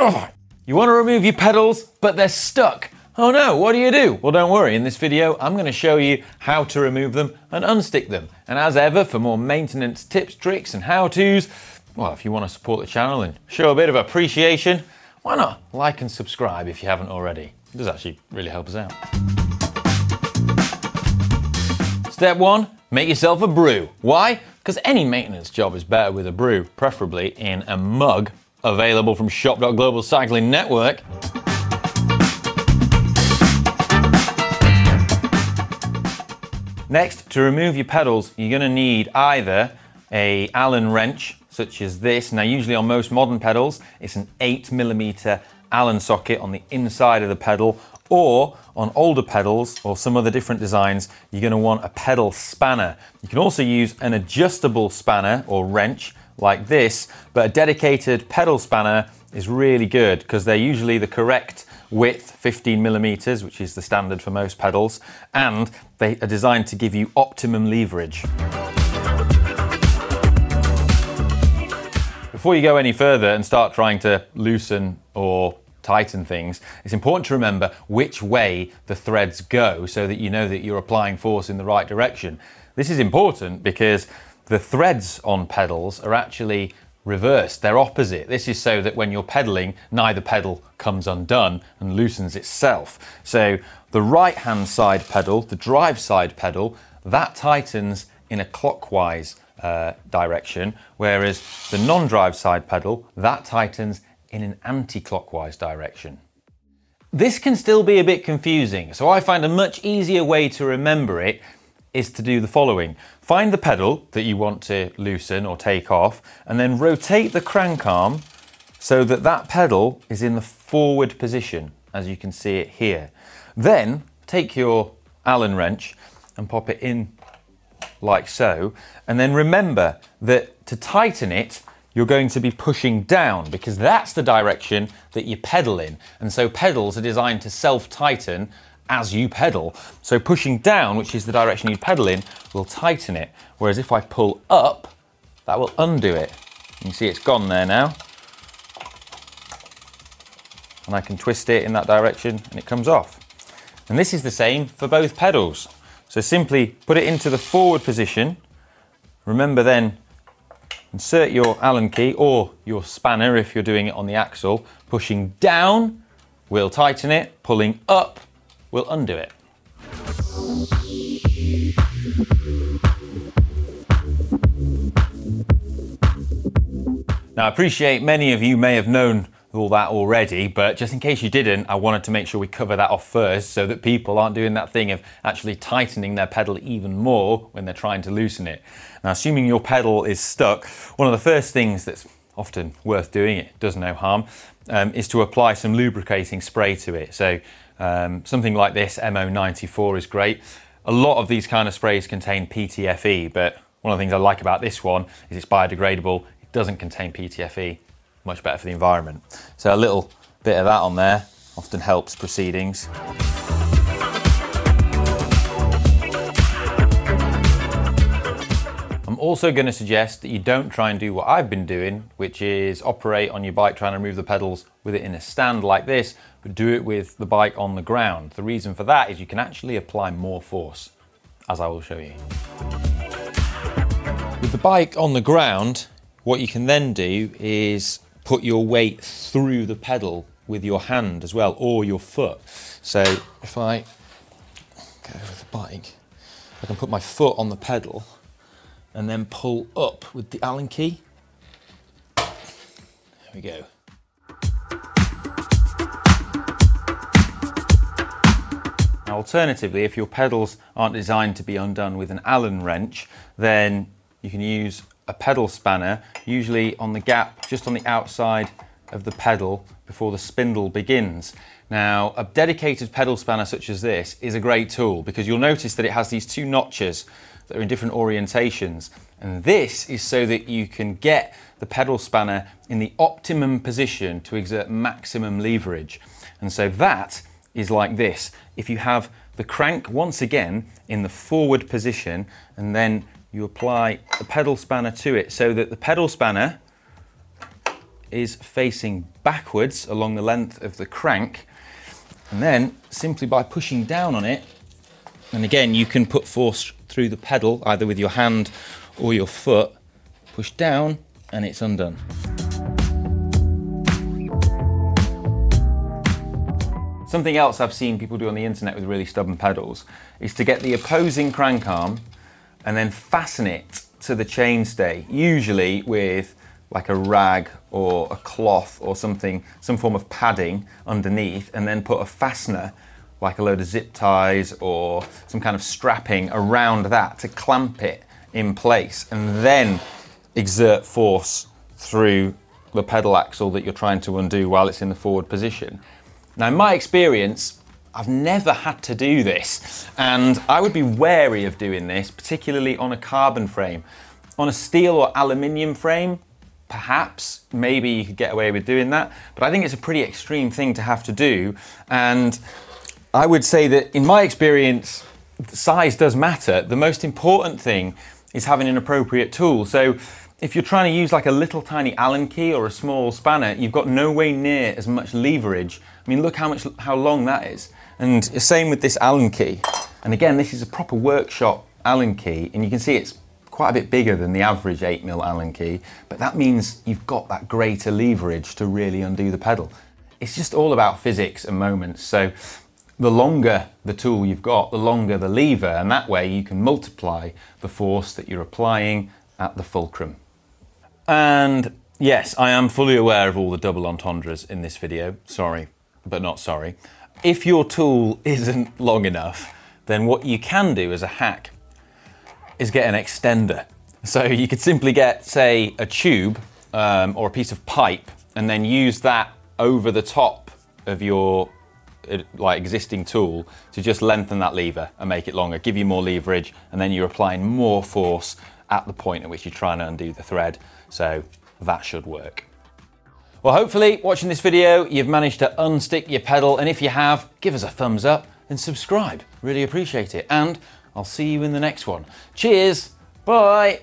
Oh, you want to remove your pedals, but they're stuck. Oh no, what do you do? Well, don't worry. In this video, I'm going to show you how to remove them and unstick them. And as ever, for more maintenance tips, tricks, and how-tos, well, if you want to support the channel and show a bit of appreciation, why not like and subscribe if you haven't already? It does actually really help us out. Step one, make yourself a brew. Why? Because any maintenance job is better with a brew, preferably in a mug, available from Shop.Global Cycling Network. Next, to remove your pedals, you're going to need either a Allen wrench, such as this. Now, usually on most modern pedals, it's an 8mm Allen socket on the inside of the pedal, or on older pedals or some other different designs, you're going to want a pedal spanner. You can also use an adjustable spanner or wrench like this, but a dedicated pedal spanner is really good because they're usually the correct width 15 millimeters, which is the standard for most pedals, and they are designed to give you optimum leverage. Before you go any further and start trying to loosen or tighten things, it's important to remember which way the threads go so that you know that you're applying force in the right direction. This is important because the threads on pedals are actually reversed, they're opposite. This is so that when you're pedaling, neither pedal comes undone and loosens itself. So the right hand side pedal, the drive side pedal, that tightens in a clockwise uh, direction, whereas the non-drive side pedal, that tightens in an anti-clockwise direction. This can still be a bit confusing, so I find a much easier way to remember it is to do the following. Find the pedal that you want to loosen or take off and then rotate the crank arm so that that pedal is in the forward position as you can see it here. Then take your Allen wrench and pop it in like so and then remember that to tighten it you're going to be pushing down because that's the direction that you pedal in. And so pedals are designed to self-tighten as you pedal. So pushing down, which is the direction you pedal in, will tighten it. Whereas if I pull up, that will undo it. You can see it's gone there now. And I can twist it in that direction and it comes off. And this is the same for both pedals. So simply put it into the forward position. Remember then, insert your Allen key or your spanner if you're doing it on the axle. Pushing down will tighten it, pulling up will undo it. Now, I appreciate many of you may have known all that already, but just in case you didn't, I wanted to make sure we cover that off first so that people aren't doing that thing of actually tightening their pedal even more when they're trying to loosen it. Now, assuming your pedal is stuck, one of the first things that's often worth doing, it does no harm, um, is to apply some lubricating spray to it. So um, something like this, MO94 is great. A lot of these kind of sprays contain PTFE, but one of the things I like about this one is it's biodegradable. It doesn't contain PTFE, much better for the environment. So a little bit of that on there often helps proceedings. I'm also going to suggest that you don't try and do what I've been doing, which is operate on your bike trying to remove the pedals with it in a stand like this, but do it with the bike on the ground. The reason for that is you can actually apply more force, as I will show you. With the bike on the ground, what you can then do is put your weight through the pedal with your hand as well, or your foot. So if I go with the bike, I can put my foot on the pedal and then pull up with the Allen key. There we go. Now, alternatively, if your pedals aren't designed to be undone with an Allen wrench, then you can use a pedal spanner, usually on the gap just on the outside of the pedal before the spindle begins. Now, a dedicated pedal spanner such as this is a great tool because you'll notice that it has these two notches that are in different orientations. And this is so that you can get the pedal spanner in the optimum position to exert maximum leverage. And so that is like this. If you have the crank once again in the forward position and then you apply the pedal spanner to it so that the pedal spanner is facing backwards along the length of the crank. And then simply by pushing down on it, and again, you can put force through the pedal either with your hand or your foot, push down and it's undone. Something else I've seen people do on the internet with really stubborn pedals is to get the opposing crank arm and then fasten it to the chainstay, usually with like a rag or a cloth or something, some form of padding underneath, and then put a fastener, like a load of zip ties or some kind of strapping around that to clamp it in place, and then exert force through the pedal axle that you're trying to undo while it's in the forward position. Now, in my experience, I've never had to do this, and I would be wary of doing this, particularly on a carbon frame. On a steel or aluminium frame, perhaps, maybe you could get away with doing that, but I think it's a pretty extreme thing to have to do. And I would say that in my experience, size does matter. The most important thing is having an appropriate tool. So if you're trying to use like a little tiny Allen key or a small spanner, you've got no way near as much leverage. I mean, look how much, how long that is. And the same with this Allen key. And again, this is a proper workshop Allen key, and you can see it's quite a bit bigger than the average 8mm Allen key, but that means you've got that greater leverage to really undo the pedal. It's just all about physics and moments. So the longer the tool you've got, the longer the lever, and that way you can multiply the force that you're applying at the fulcrum. And yes, I am fully aware of all the double entendres in this video. Sorry, but not sorry. If your tool isn't long enough, then what you can do as a hack is get an extender. So you could simply get, say, a tube um, or a piece of pipe and then use that over the top of your uh, like existing tool to just lengthen that lever and make it longer, give you more leverage, and then you're applying more force at the point at which you're trying to undo the thread. So that should work. Well, hopefully watching this video, you've managed to unstick your pedal. And if you have, give us a thumbs up and subscribe. Really appreciate it. And I'll see you in the next one. Cheers. Bye.